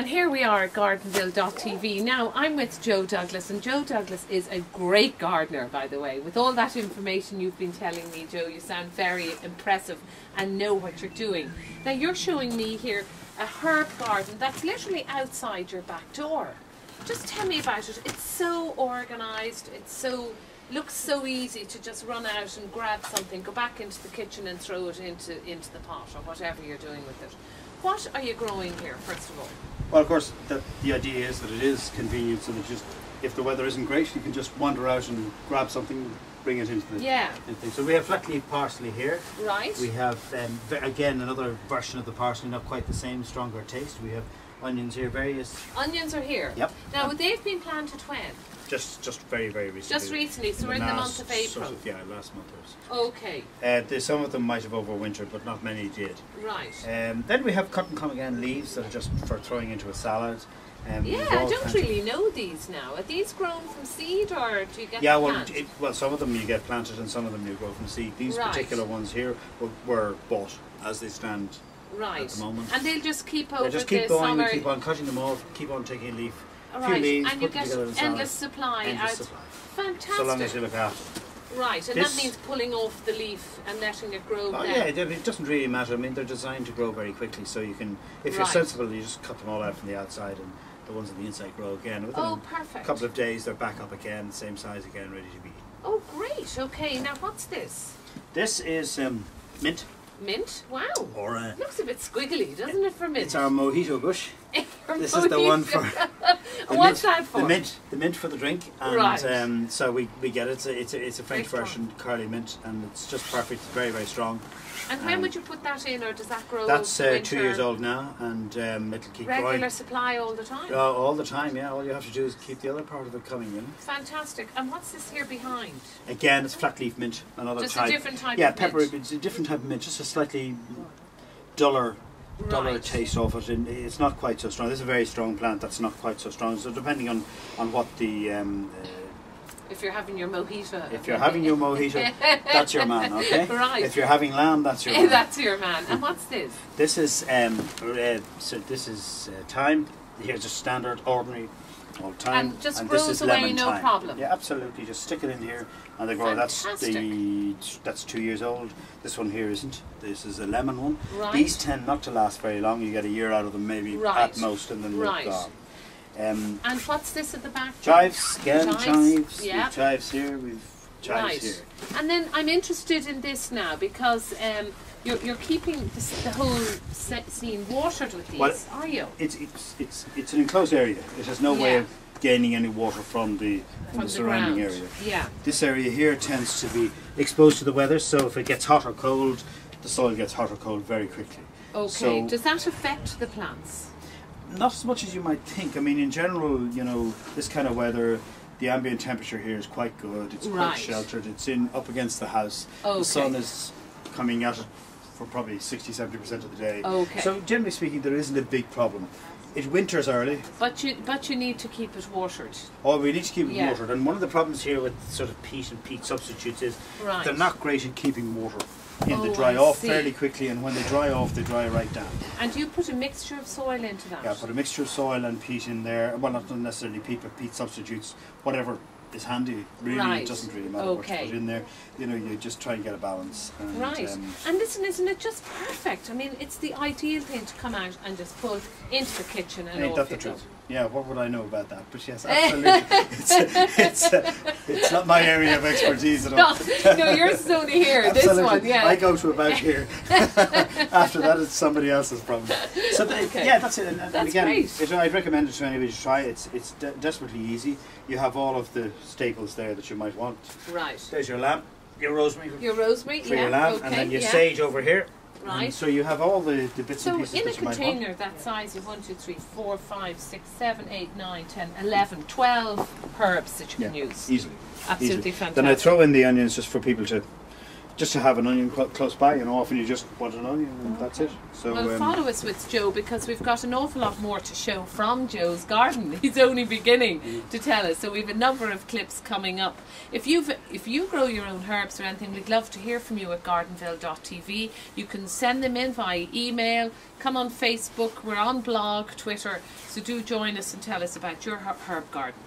And here we are at gardenville.tv. Now, I'm with Joe Douglas, and Joe Douglas is a great gardener, by the way. With all that information you've been telling me, Joe, you sound very impressive and know what you're doing. Now, you're showing me here a herb garden that's literally outside your back door. Just tell me about it. It's so organised, it's so looks so easy to just run out and grab something, go back into the kitchen and throw it into into the pot or whatever you're doing with it. What are you growing here, first of all? Well, of course, the, the idea is that it is convenient, so that just if the weather isn't great, you can just wander out and grab something, bring it into the Yeah. thing. So we have flat leaf parsley here. Right. We have um, again another version of the parsley, not quite the same, stronger taste. We have onions here, various. Onions are here. Yep. Now, would they've been planted when? Just just very very recently. Just recently, so we're in the month of April. Sort of, yeah, last month or so. Okay. Uh, there's some of them might have overwintered, but not many did. Right. Um, then we have cotton again leaves that are just for throwing into a salad. Um, yeah, I don't really know these now. Are these grown from seed or do you get Yeah, the well, it, well, some of them you get planted and some of them you grow from seed. These Right. particular ones here were, were bought as they stand. right. At the moment. And they'll just keep over They just keep the going, summer. we keep on cutting them off, keep on taking a leaf, a few right. leaves, and you get a salad. endless supply Endless out. supply. Fantastic. So long as you look after them. Right, and This- that means pulling off the leaf and letting it grow Oh, yeah, it, doesn't really matter. I mean, they're designed to grow very quickly, so you can, if you're sensible, you just cut them all out from the outside and the ones on the inside grow again. Within Oh, a perfect. couple of days, they're back up again, same size again, ready to be. Oh, great. Okay, now what's this? This is um, mint, Mint? Wow. or uh, Looks a bit squiggly, doesn't it, for mint? it's our mojito bush. This is the one for the What's mint, that for? The mint, the mint for the drink, and Right. um, so we, we get it. It's a, it's a, it's a French version, curly mint, and it's just perfect. It's very very strong. And when Um, would you put that in, or does that grow? That's uh, two years old now, and um, it'll keep Regular growing supply all the time. uh, all the time. Yeah, all you have to do is keep the other part of it coming. in. Fantastic. And what's this here behind? Again, it's flat leaf mint, another Just a type. different type yeah, pepper. mint. It's a different type of mint, just a slightly duller. Duller Right. taste of it, and it's not quite so strong. This is a very strong plant that's not quite so strong. So depending on on what the um, uh, If you're having your mojito. If you're having your mojito, that's your man, okay? Right. If you're having lamb, that's your man. That's your man. And what's this? This is um, uh, so this is uh, thyme. Here's a standard, ordinary, all time. And just this grows is away, lemon no thyme. problem. Yeah, absolutely. Just stick it in here, and they grow. That's the that's two years old. This one here isn't. This is a lemon one. Right. These tend not to last very long. You get a year out of them, maybe Right. at most, and then Right. they're gone. Um, And what's this at the back? chives again. Chives, Chives. yeah. We've chives here. We've right. here. And then I'm interested in this now because um, you're, you're keeping this, the whole scene watered with these, Well, are you? It's it's it's it's an enclosed area. It has no way of gaining any water from the from, From the surrounding ground. area. Yeah. This area here tends to be exposed to the weather, so if it gets hot or cold, the soil gets hot or cold very quickly. Okay. So- Does that affect the plants? Not as much as you might think. I mean, in general, you know, this kind of weather, the ambient temperature here is quite good. It's Right. quite sheltered. It's in up against the house. Okay. The sun is coming at it for probably 60 70% of the day. Okay. So generally speaking, there isn't a big problem. It winters early. But you but you need to keep it watered. Oh, we need to keep it Yeah. watered. And one of the problems here with sort of peat and peat substitutes is Right. they're not great at keeping water in. Oh, they dry I off see. fairly quickly, and when they dry off, they dry right down. And you put a mixture of soil into that. Yeah, put a mixture of soil and peat in there. Well, not necessarily peat, but peat substitutes, whatever is handy. Really, Right. it doesn't really matter what Okay. you put in there. You know, you just try and get a balance. And, Right. um, and listen, isn't it just perfect? I mean, it's the ideal thing to come out and just pull into the kitchen and ain't off that the truth? Yeah, what would I know about that? But yes, absolutely. it's, it's, uh, it's not my area of expertise at all. No, no, yours is only here. This one, yeah. I go to about here. After that, it's somebody else's problem. So the, Okay. yeah, that's it. And, and That's again, great. it, I'd recommend it to anybody to try. It's it's de- desperately easy. You have all of the staples there that you might want. Right. There's your lamb, your rosemary Your rosemary, for yeah. your lamb, okay, and then your yeah. sage over here. And Right. so you have all the, the bits So and pieces So in a you container that size of 1, 2, 3, 4, 5, 6, 7, 8, 9, 10, 11, 12 herbs that you can Yeah, use. Easily. Absolutely easily. fantastic. Then I throw in the onions just for people to just to have an onion cl- close by. You know, often you just want an onion and that's it. So Well, um, follow us with Joe because we've got an awful lot more to show from Joe's garden. He's only beginning to tell us, so we've a number of clips coming up. If you've if you grow your own herbs or anything, we'd love to hear from you at gardenville.tv. You can send them in via email. Come on Facebook. We're on blog, Twitter. So do join us and tell us about your herb garden.